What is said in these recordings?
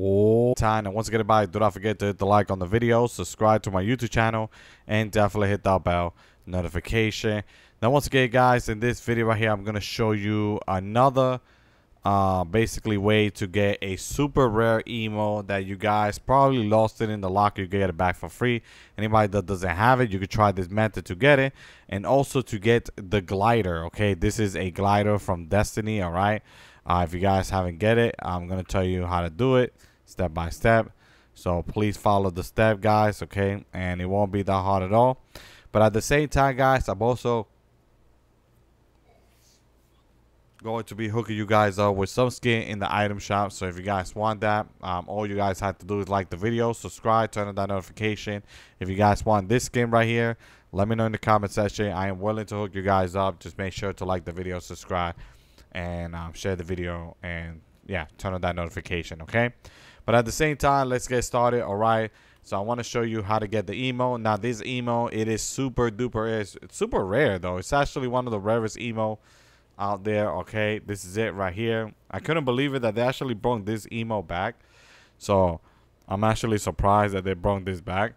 all time. And once again, everybody, do not forget to hit the like on the video, subscribe to my YouTube channel, and definitely hit that bell notification. Now, once again, guys, in this video right here, I'm going to show you another uh, basically way to get a super rare emo that you guys probably lost it in the locker. You get it back for free. Anybody that doesn't have it, you could try this method to get it. And also to get the glider, okay? This is a glider from Destiny, all right? Uh, if you guys haven't get it, I'm going to tell you how to do it step by step. So please follow the step, guys, okay? And it won't be that hard at all. But at the same time, guys, I'm also going to be hooking you guys up with some skin in the item shop. So if you guys want that, um, all you guys have to do is like the video, subscribe, turn on that notification. If you guys want this skin right here, let me know in the comment section. I am willing to hook you guys up. Just make sure to like the video, subscribe, and um, share the video. And yeah, turn on that notification, okay? But at the same time, let's get started, all right? So I want to show you how to get the emo. Now this emo, it is super duper, it's, it's super rare though. It's actually one of the rarest emo out there. Okay, this is it right here. I couldn't believe it that they actually brought this emo back. So I'm actually surprised that they brought this back.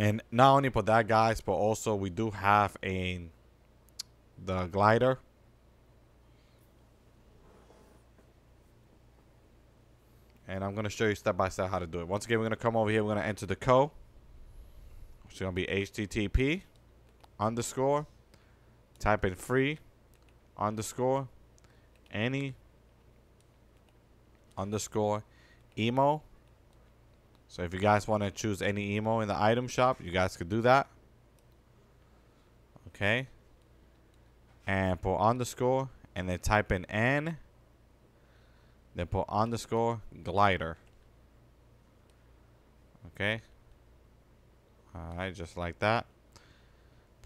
And not only for that, guys, but also we do have a the glider. And I'm going to show you step by step how to do it. Once again, we're going to come over here. We're going to enter the code. It's going to be HTTP underscore, type in free underscore, any underscore emo. So if you guys want to choose any emo in the item shop, you guys could do that. Okay. And put underscore and then type in N. Then put underscore glider. Okay. Alright, just like that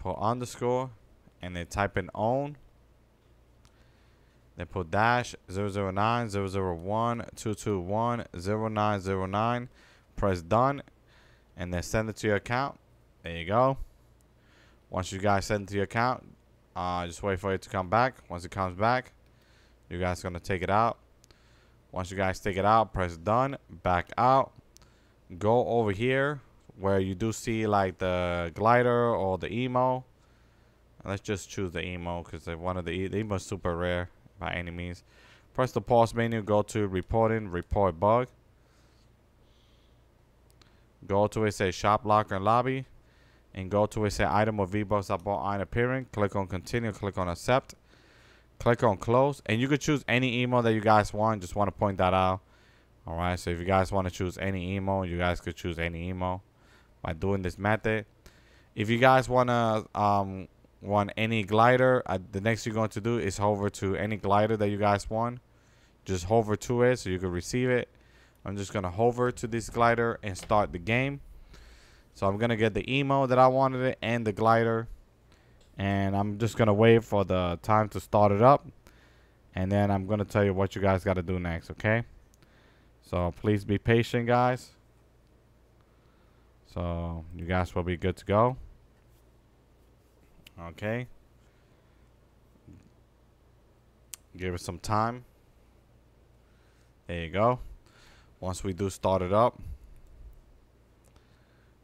put underscore and then type in own then put dash 009 001 221 0909 press done and then send it to your account there you go once you guys send it to your account uh, just wait for it to come back once it comes back you guys gonna take it out once you guys take it out press done back out go over here where you do see like the glider or the emo. Let's just choose the emo because one of the, the emo is super rare by any means. Press the pause menu, go to reporting, report bug. Go to it, say shop locker and lobby. And go to it, say item or V-Bucks upon iron appearing. Click on continue, click on accept. Click on close. And you could choose any emo that you guys want. Just want to point that out. Alright, so if you guys want to choose any emo, you guys could choose any emo by doing this method. If you guys wanna um, want any glider, uh, the next you're going to do is hover to any glider that you guys want. Just hover to it so you can receive it. I'm just gonna hover to this glider and start the game. So I'm gonna get the emo that I wanted it and the glider. And I'm just gonna wait for the time to start it up. And then I'm gonna tell you what you guys gotta do next, okay? So please be patient guys. So you guys will be good to go. Okay. Give it some time. There you go. Once we do start it up,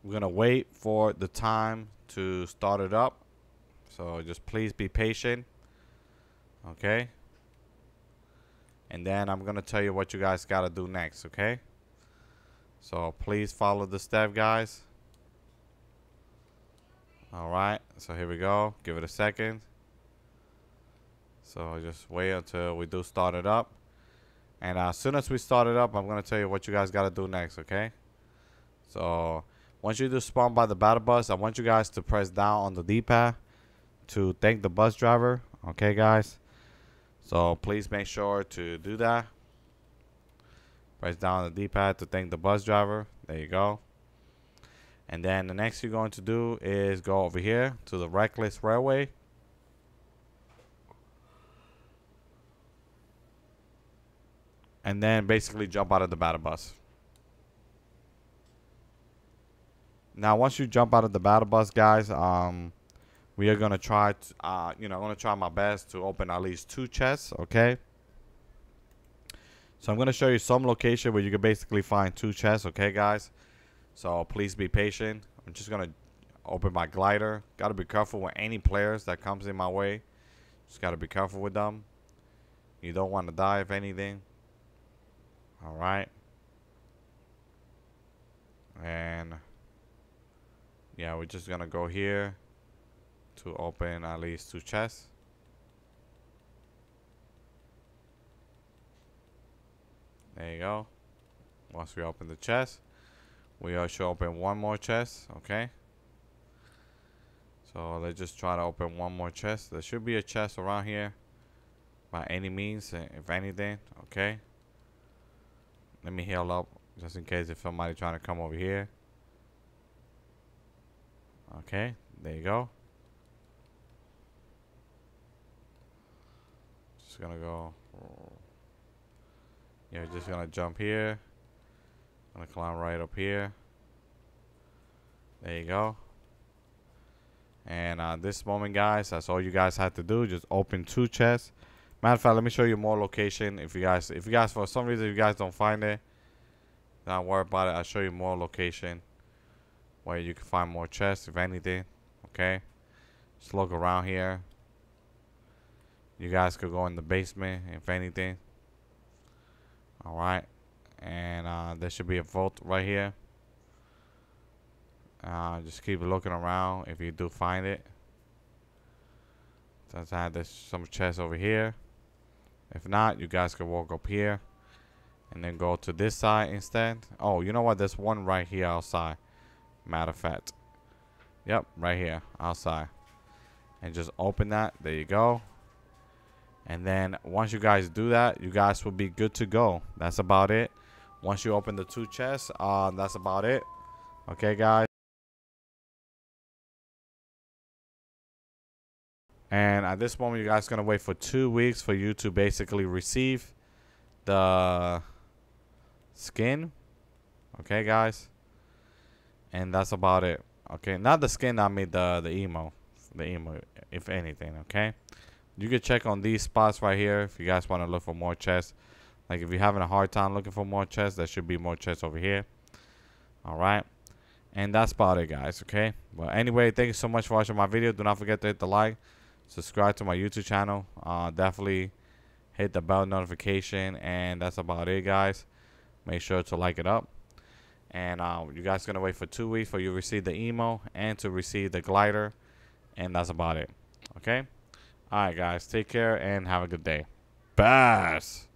we're going to wait for the time to start it up. So just please be patient. Okay. And then I'm going to tell you what you guys got to do next. Okay. So please follow the step, guys. Alright, so here we go. Give it a second. So just wait until we do start it up. And uh, as soon as we start it up, I'm going to tell you what you guys got to do next, okay? So once you do spawn by the battle bus, I want you guys to press down on the D-pad to thank the bus driver. Okay, guys? So please make sure to do that. Press down the D-pad to thank the bus driver. There you go. And then the next you're going to do is go over here to the Reckless Railway. And then basically jump out of the battle bus. Now, once you jump out of the battle bus, guys, um, we are gonna try. To, uh, you know, I'm gonna try my best to open at least two chests. Okay. So I'm going to show you some location where you can basically find two chests, okay, guys? So please be patient. I'm just going to open my glider. Got to be careful with any players that comes in my way. Just got to be careful with them. You don't want to die, if anything. All right. And yeah, we're just to go here to open at least two chests. There you go. Once we open the chest, we should open one more chest, okay? So let's just try to open one more chest. There should be a chest around here by any means, eh, if anything, okay? Let me heal up just in case if somebody trying to come over here. Okay, there you go. Just gonna go you're just gonna jump here. Gonna climb right up here. There you go. And uh, this moment, guys, that's all you guys have to do. Just open two chests. Matter of fact, let me show you more location. If you guys, if you guys, for some reason, you guys don't find it, don't worry about it. I'll show you more location where you can find more chests, if anything. Okay. Just look around here. You guys could go in the basement, if anything. All right. And uh, there should be a vault right here. Uh, just keep looking around if you do find it. I have this, some chest over here. If not, you guys can walk up here. And then go to this side instead. Oh, you know what? There's one right here outside. Matter of fact. Yep, right here. Outside. And just open that. There you go. And then once you guys do that, you guys will be good to go. That's about it. Once you open the two chests, uh, that's about it. Okay, guys. And at this moment, you guys gonna wait for two weeks for you to basically receive the skin. Okay, guys. And that's about it. Okay, not the skin. I mean the the emo, the emo, if anything. Okay you can check on these spots right here if you guys want to look for more chests. Like if you're having a hard time looking for more chests, there should be more chests over here. All right. And that's about it, guys. Okay. Well, anyway, thank you so much for watching my video. Do not forget to hit the like, subscribe to my YouTube channel. Uh, definitely hit the bell notification. And that's about it, guys. Make sure to like it up. And uh, you guys going to wait for two weeks for you to receive the emo and to receive the glider. And that's about it. Okay. All right, guys. Take care and have a good day. Bass.